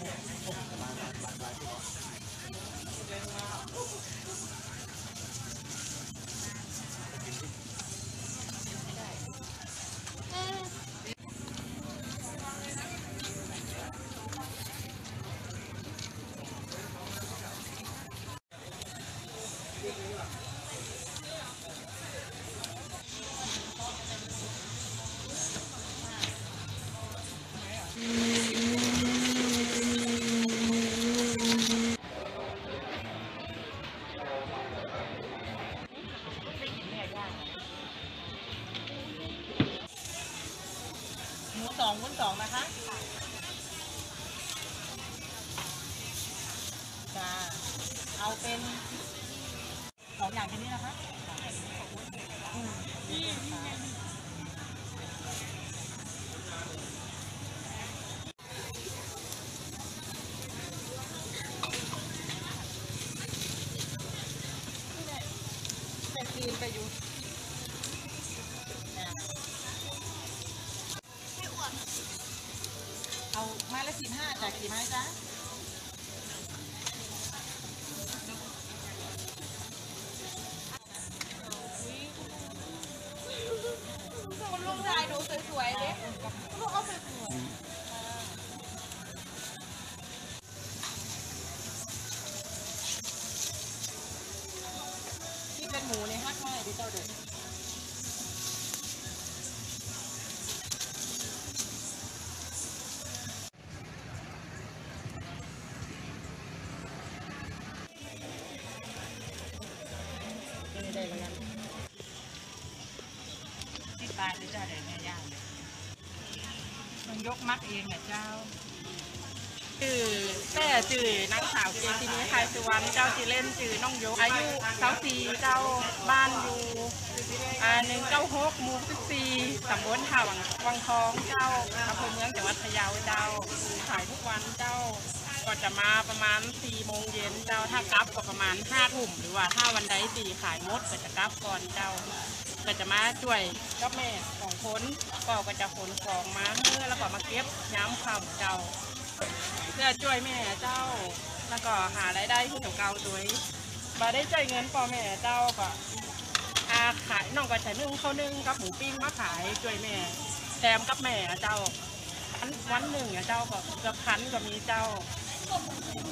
หมู องวุ้นสองนะคะจ้าเอาเป็นสองอย่างแค่นี้นะคะเป็นครีมไปอยู่ เอาไม้ละสิบห้าจากกี่ไม้จ๊ะคุณลุงถ่ายหนูสวยๆเลยคุณลุงเอาสวยที่เป็นหมูในฮักน้อยพี่เจ้าเด็ก ได้แล้วกันที่ปลาหรือเจ้าเด็กแม่ย่างมันยกมัดเองอะเจ้าจือแต่จือนางสาวเจตินีไทยสุวรรณเจ้าจีเล่นจือน้องยกอายุสาสีเจ้าบ้านอยู่อ่าหนึ่งเก้าหกหมู่สิบสี่ตำบลท่าวังวังทองเจ้าอำเภอเมืองจังหวัดพะเยาเจ้าขายทุกวันเจ้า ก็จะมาประมาณ4ี่โมงเย็นเจ้าถ้ากลับก็ประมาณ5้าทุ่มหรือว่าถ้าวันใดสี่ขายมดก็จะกลับก่อนเจ้าก็จะมาช่วยกับแม่สองคนก็ก็จะขนของมาเมื่อแล้วก็มาเก็บย้ำคำเจ้าเพื่อช่วยแม่เจ้า แล้วก็หารายได้ที่ของเก่าด้วยมาได้จ่ายเงินพ่อแม่เจ้าก็อาขายน้องก็ใช้นึ่งข้าวนึ่งกับหมูปิ้งมาขายช่วยแม่แถมกับแม่เจ้าวันวันหนึ่งเจ้าก็เกือบพันก็มีเจ้า Thank you.